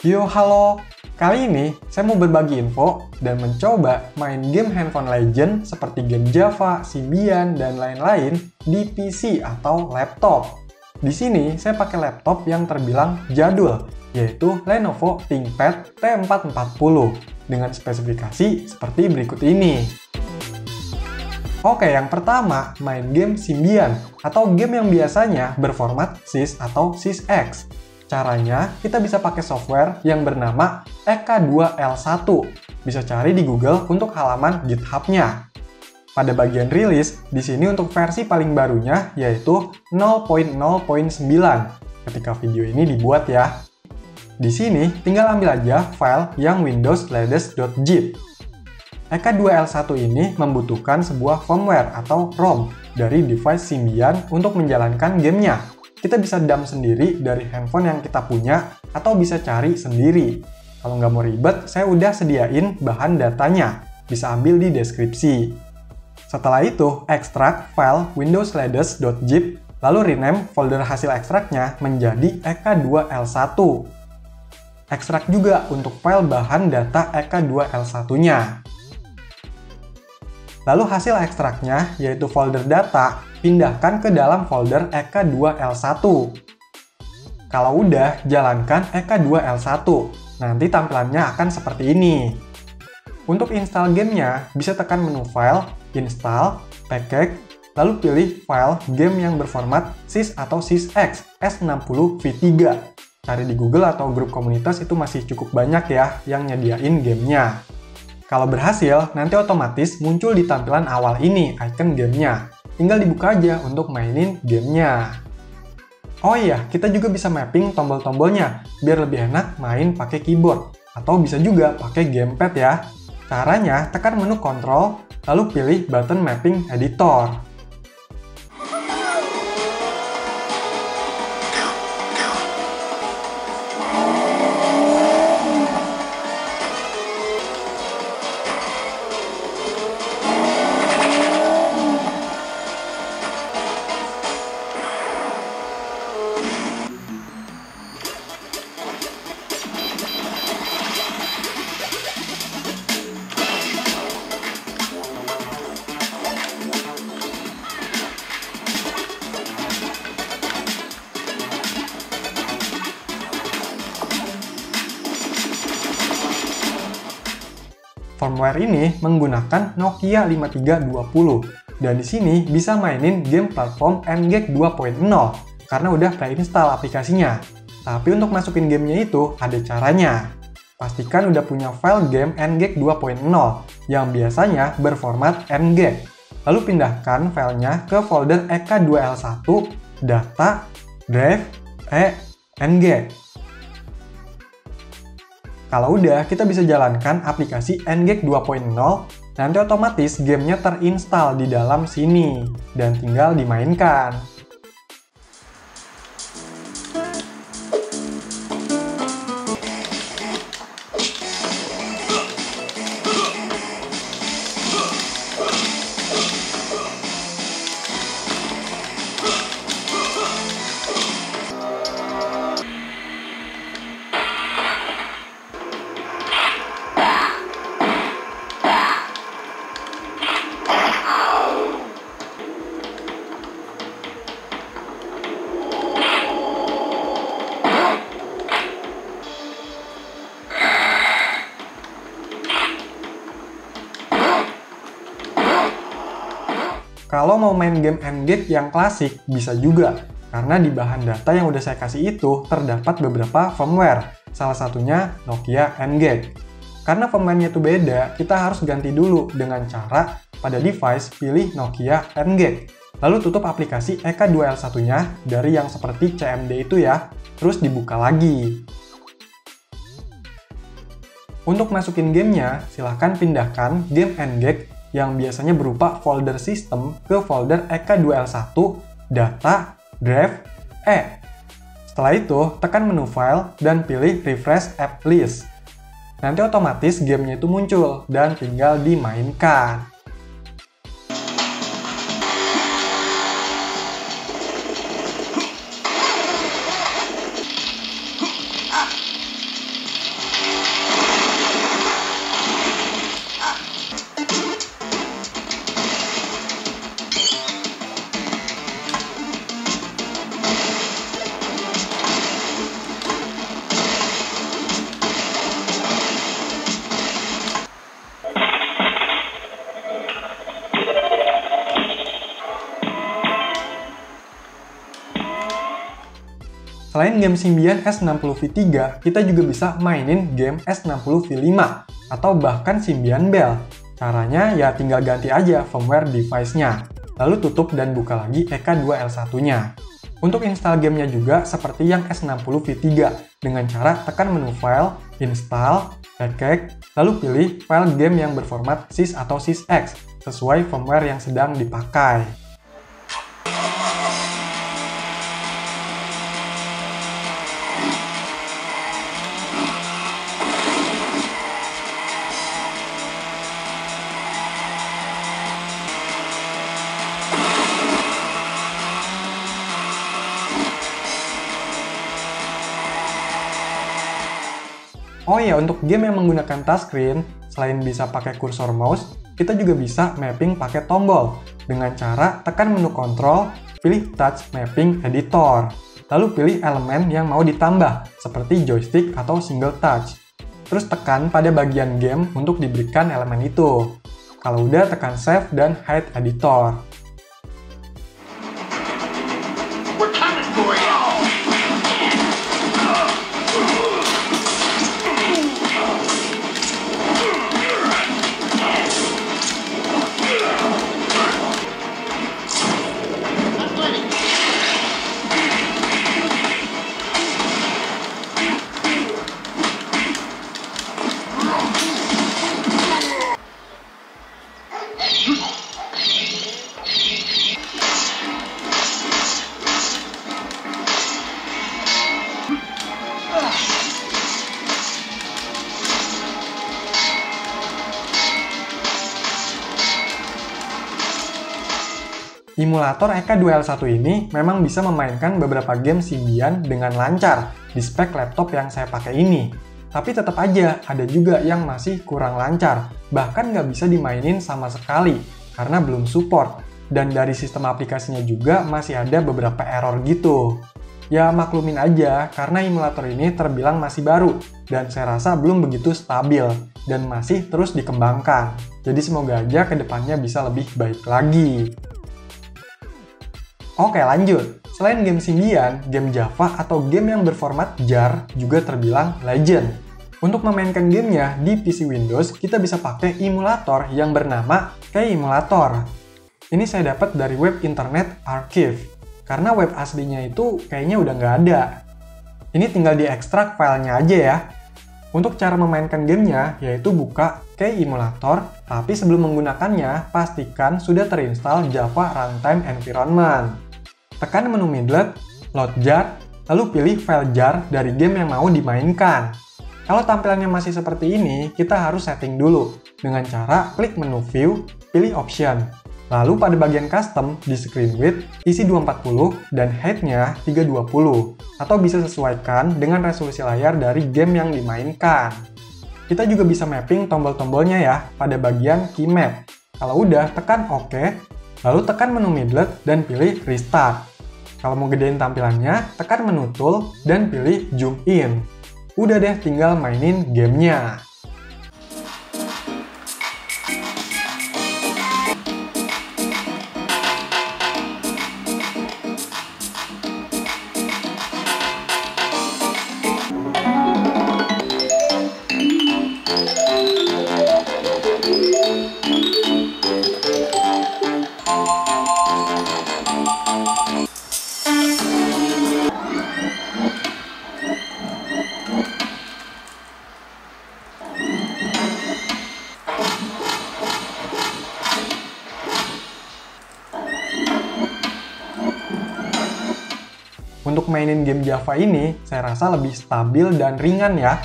Yo halo, kali ini saya mau berbagi info dan mencoba main game handphone legend seperti game Java, Symbian, dan lain-lain di PC atau laptop. Di sini saya pakai laptop yang terbilang jadul, yaitu Lenovo ThinkPad T440 dengan spesifikasi seperti berikut ini. Oke, yang pertama, main game Symbian atau game yang biasanya berformat SYS atau SysX. Caranya, kita bisa pakai software yang bernama EK2L1. Bisa cari di Google untuk halaman GitHub-nya. Pada bagian rilis, di sini untuk versi paling barunya yaitu 0.0.9 ketika video ini dibuat ya. Di sini, tinggal ambil aja file yang windows latest.zip. EK2L1 ini membutuhkan sebuah firmware atau ROM dari device Symbian untuk menjalankan gamenya kita bisa dump sendiri dari handphone yang kita punya atau bisa cari sendiri. Kalau nggak mau ribet, saya udah sediain bahan datanya. Bisa ambil di deskripsi. Setelah itu, ekstrak file windowsleders.zip, lalu rename folder hasil ekstraknya menjadi ek2l1. Ekstrak juga untuk file bahan data ek2l1-nya. Lalu hasil ekstraknya, yaitu folder data, pindahkan ke dalam folder EK2L1. Kalau udah, jalankan EK2L1. Nanti tampilannya akan seperti ini. Untuk install gamenya, bisa tekan menu File, Install, Package, lalu pilih file game yang berformat SYS atau SysX S60v3. Cari di Google atau grup komunitas itu masih cukup banyak ya yang nyediain gamenya. Kalau berhasil, nanti otomatis muncul di tampilan awal ini icon gamenya. Tinggal dibuka aja untuk mainin gamenya. Oh iya, kita juga bisa mapping tombol-tombolnya biar lebih enak main pakai keyboard atau bisa juga pakai gamepad ya. Caranya tekan menu control lalu pilih button mapping editor. Firmware ini menggunakan Nokia 5320 dan di sini bisa mainin game platform NGEK 2.0 karena udah pre-install aplikasinya. Tapi untuk masukin gamenya itu ada caranya. Pastikan udah punya file game NGEK 2.0 yang biasanya berformat NGEK. Lalu pindahkan filenya ke folder EK2L1, data, drive, e, NGEK. Kalau udah, kita bisa jalankan aplikasi NGEK 2.0, nanti otomatis gamenya terinstall di dalam sini, dan tinggal dimainkan. Mau main game N-Gate yang klasik, bisa juga. Karena di bahan data yang udah saya kasih itu, terdapat beberapa firmware. Salah satunya Nokia N-Gate. Karena firmware-nya itu beda, kita harus ganti dulu dengan cara pada device pilih Nokia N-Gate. Lalu tutup aplikasi EK2L1-nya dari yang seperti CMD itu ya, terus dibuka lagi. Untuk masukin gamenya, silahkan pindahkan game N-Gate yang biasanya berupa folder sistem ke folder EK2L1, data, drive, E. Setelah itu, tekan menu file dan pilih refresh app list. Nanti otomatis gamenya itu muncul dan tinggal dimainkan. Selain game Symbian S60V3, kita juga bisa mainin game S60V5 atau bahkan Symbian Bell. Caranya ya tinggal ganti aja firmware device-nya, lalu tutup dan buka lagi EK2L1-nya. Untuk install gamenya juga seperti yang S60V3 dengan cara tekan menu file, install, package, lalu pilih file game yang berformat sys atau sysx sesuai firmware yang sedang dipakai. Oh ya, untuk game yang menggunakan touchscreen, selain bisa pakai kursor mouse, kita juga bisa mapping pakai tombol dengan cara tekan menu kontrol, pilih touch mapping editor. Lalu pilih elemen yang mau ditambah, seperti joystick atau single touch. Terus tekan pada bagian game untuk diberikan elemen itu. Kalau udah, tekan save dan hide editor. Emulator EK2L1 ini memang bisa memainkan beberapa game Symbian dengan lancar di spek laptop yang saya pakai ini. Tapi tetap aja ada juga yang masih kurang lancar, bahkan nggak bisa dimainin sama sekali karena belum support. Dan dari sistem aplikasinya juga masih ada beberapa error gitu. Ya maklumin aja, karena emulator ini terbilang masih baru, dan saya rasa belum begitu stabil, dan masih terus dikembangkan. Jadi semoga aja ke depannya bisa lebih baik lagi. Oke lanjut, selain game Symbian, game Java atau game yang berformat jar juga terbilang legend. Untuk memainkan gamenya di PC Windows, kita bisa pakai emulator yang bernama K-Emulator. Ini saya dapat dari web internet Archive, karena web aslinya itu kayaknya udah nggak ada. Ini tinggal diekstrak filenya aja ya. Untuk cara memainkan gamenya, yaitu buka K-Emulator, tapi sebelum menggunakannya, pastikan sudah terinstall Java Runtime Environment tekan menu midlet, load jar, lalu pilih file jar dari game yang mau dimainkan. Kalau tampilannya masih seperti ini, kita harus setting dulu dengan cara klik menu view, pilih option. Lalu pada bagian custom, di screen width, isi 240 dan height-nya 320, atau bisa sesuaikan dengan resolusi layar dari game yang dimainkan. Kita juga bisa mapping tombol-tombolnya ya pada bagian key map. Kalau udah, tekan OK, lalu tekan menu midlet dan pilih Restart. Kalau mau gedein tampilannya, tekan menu tool dan pilih zoom in. Udah deh tinggal mainin gamenya. Untuk mainin game Java ini, saya rasa lebih stabil dan ringan ya.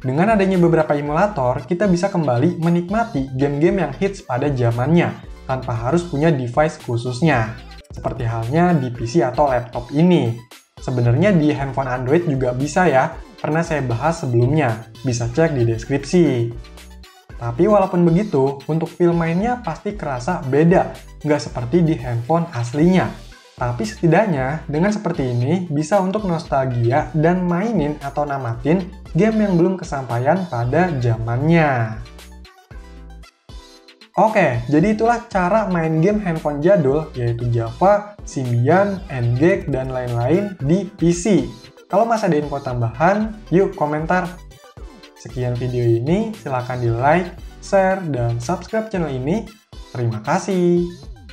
Dengan adanya beberapa emulator, kita bisa kembali menikmati game-game yang hits pada zamannya, tanpa harus punya device khususnya. Seperti halnya di PC atau laptop ini. Sebenarnya di handphone Android juga bisa ya, pernah saya bahas sebelumnya, bisa cek di deskripsi. Tapi walaupun begitu, untuk feel mainnya pasti kerasa beda, nggak seperti di handphone aslinya. Tapi setidaknya, dengan seperti ini, bisa untuk nostalgia dan mainin atau namatin game yang belum kesampaian pada zamannya. Oke, jadi itulah cara main game handphone jadul yaitu Java, Symbian, Ngage, dan lain-lain di PC. Kalau masih ada info tambahan, yuk komentar. Sekian video ini, silahkan di like, share, dan subscribe channel ini. Terima kasih.